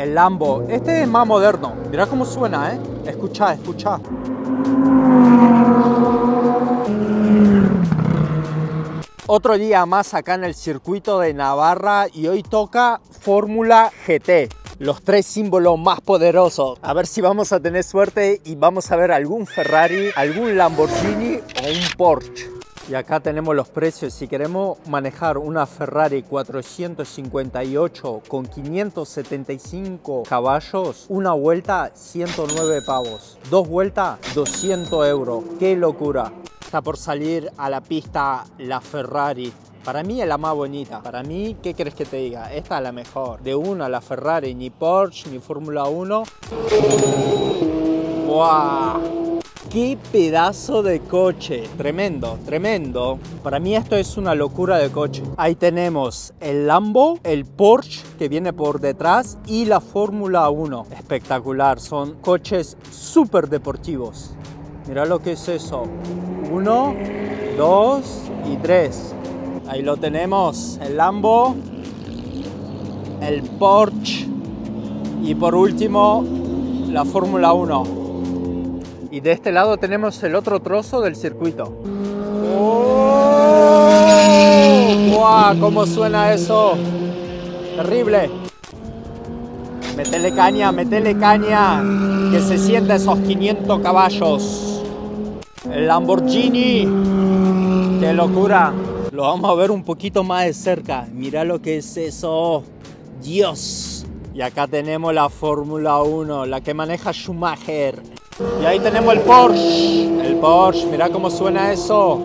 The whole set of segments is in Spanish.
El Lambo. Este es más moderno. Mira cómo suena, ¿eh? Escucha, escucha. Otro día más acá en el circuito de Navarra y hoy toca Fórmula GT. Los tres símbolos más poderosos. A ver si vamos a tener suerte y vamos a ver algún Ferrari, algún Lamborghini o un Porsche. Y acá tenemos los precios. Si queremos manejar una Ferrari 458 con 575 caballos, una vuelta 109 pavos. Dos vueltas 200 euros. ¡Qué locura! Está por salir a la pista la Ferrari. Para mí es la más bonita. Para mí, ¿qué crees que te diga? Esta es la mejor. De una, la Ferrari, ni Porsche, ni Fórmula 1. ¡Wow! ¡Qué pedazo de coche! Tremendo, tremendo. Para mí esto es una locura de coche. Ahí tenemos el Lambo, el Porsche que viene por detrás y la Fórmula 1. Espectacular, son coches súper deportivos. Mira lo que es eso. Uno, dos y tres. Ahí lo tenemos, el Lambo, el Porsche y por último la Fórmula 1. Y de este lado tenemos el otro trozo del circuito. ¡Oh! ¿Cómo suena eso? Terrible. Metele caña, metele caña. Que se sienta esos 500 caballos. El Lamborghini. ¡Qué locura! Lo vamos a ver un poquito más de cerca. Mira lo que es eso. Dios. Y acá tenemos la Fórmula 1, la que maneja Schumacher. Y ahí tenemos el Porsche. El Porsche, mira cómo suena eso.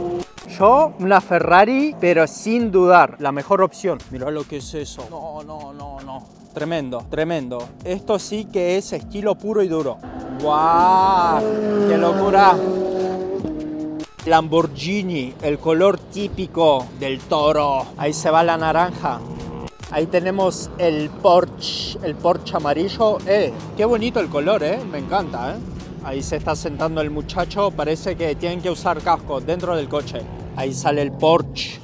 Yo, una Ferrari, pero sin dudar, la mejor opción. Mira lo que es eso. No, no, no, no. Tremendo, tremendo. Esto sí que es estilo puro y duro. ¡Guau! ¡Qué locura! Lamborghini, el color típico del toro. Ahí se va la naranja. Ahí tenemos el Porsche, el Porsche amarillo. Eh, qué bonito el color, eh. Me encanta, eh. Ahí se está sentando el muchacho. Parece que tienen que usar casco dentro del coche. Ahí sale el Porsche.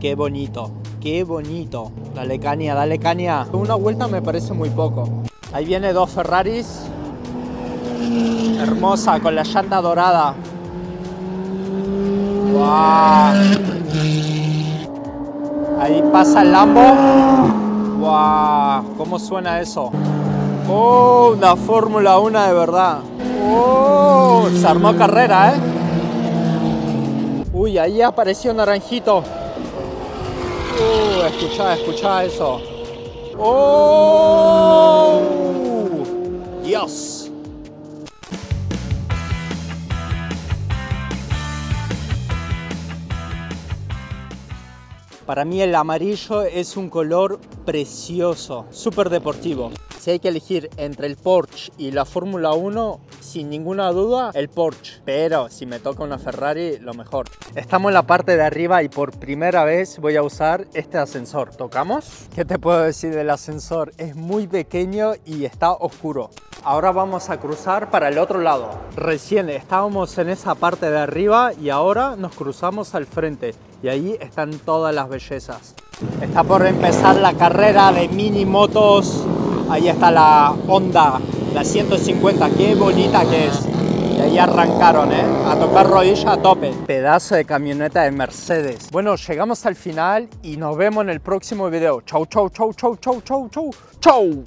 Qué bonito, qué bonito. Dale caña, dale caña. Una vuelta me parece muy poco. Ahí viene dos Ferraris. Hermosa, con la llanta dorada. ¡Wow! Ahí pasa el Lambo. ¡Wow! ¿Cómo suena eso? ¡Oh! Una Fórmula 1 de verdad. ¡Oh! Se armó carrera, ¿eh? Uy, ahí apareció naranjito. Uh, escucha, escucha eso. ¡Oh! Dios. Para mí el amarillo es un color precioso, súper deportivo. Si hay que elegir entre el Porsche y la Fórmula 1, sin ninguna duda, el Porsche. Pero si me toca una Ferrari, lo mejor. Estamos en la parte de arriba y por primera vez voy a usar este ascensor. ¿Tocamos? ¿Qué te puedo decir del ascensor? Es muy pequeño y está oscuro. Ahora vamos a cruzar para el otro lado. Recién estábamos en esa parte de arriba y ahora nos cruzamos al frente. Y ahí están todas las bellezas. Está por empezar la carrera de mini motos Ahí está la Honda, la 150, qué bonita que es. Y ahí arrancaron, ¿eh? A tocar rodilla a tope. Pedazo de camioneta de Mercedes. Bueno, llegamos al final y nos vemos en el próximo video. Chau, chau, chau, chau, chau, chau, chau, chau.